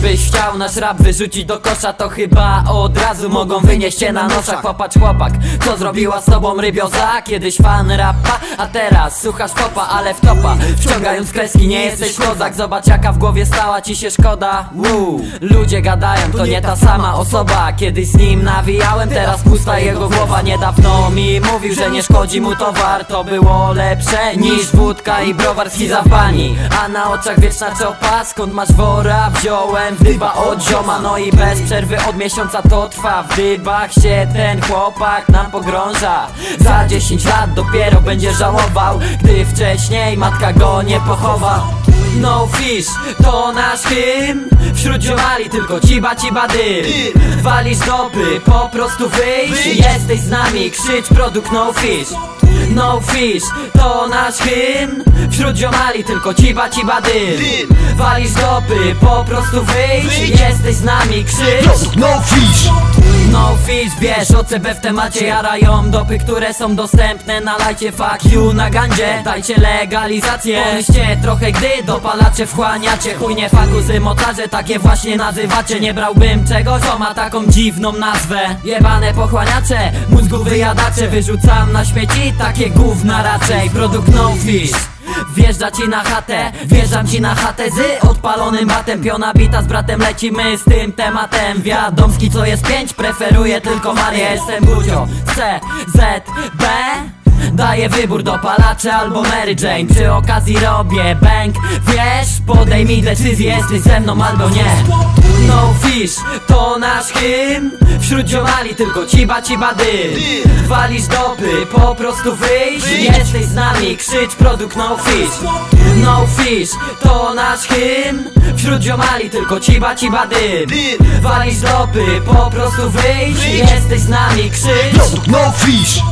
byś chciał nasz rap wyrzucić do kosza To chyba od razu mogą wynieść cię na noszach Popatrz chłopak, co zrobiła z tobą rybioza? Kiedyś fan rapa, a teraz słuchasz popa, ale w topa. Wciągając kreski nie jesteś kozak. Zobacz jaka w głowie stała ci się szkoda. Ludzie gadają, to nie ta sama osoba. Kiedyś z nim nawijałem, teraz pusta jego głowa. Niedawno mi mówił, że nie szkodzi mu towar To było lepsze niż wódka i browar z Kiza w bani. A na oczach wieczna czopa, skąd masz wora? Wziąłem w dyba od zioma No i bez przerwy od miesiąca to trwa. W dybach się ten chłopak nam pogrąża. Za 10 lat dopiero będzie żałował Gdy wcześniej matka go nie pochowa no fish, to nasz hymn. Wśród ziomali tylko ciba ciba dym. Walisz dopy, po prostu wyjść Jesteś z nami, krzycz produkt no fish. No fish, to nasz hymn. Wśród ziomali tylko ciba ciba dym. Walisz dopy, po prostu wyjść Jesteś z nami, krzycz Produkt no fish no fish, wiesz, OCB w temacie jarają Dopy, które są dostępne na lajcie. Fuck you na gandzie, dajcie legalizację. Pomyślcie trochę, gdy dopalacie wchłaniacie. Chuj nie fakuzy, mocarze, takie właśnie nazywacie. Nie brałbym czegoś, co ma taką dziwną nazwę. Jebane pochłaniacze, mózgu wyjadacze. Wyrzucam na śmieci, takie gówna raczej. Produkt no fish Wjeżdża ci na chatę, wjeżdżam ci na chatę z odpalonym batem. Piona bita z bratem, lecimy z tym tematem. Wiadomski co jest pięć, preferuję tylko Marię. Jestem Gucio, C, Z, B Daję wybór do palaczy albo Mary Jane. Przy okazji robię bank. Wiesz, podejmij decyzję Jesteś ze mną albo nie. No fish, to nasz hymn. Wśród ziomali tylko ciba ciba dym Walisz dopy, po prostu wyjść. Jesteś z nami, krzycz produkt no fish. No fish, to nasz hymn. Wśród ziomali tylko ciba ciba dym Walisz dopy, po prostu wyjść. Jesteś z nami, krzycz. Produkt no fish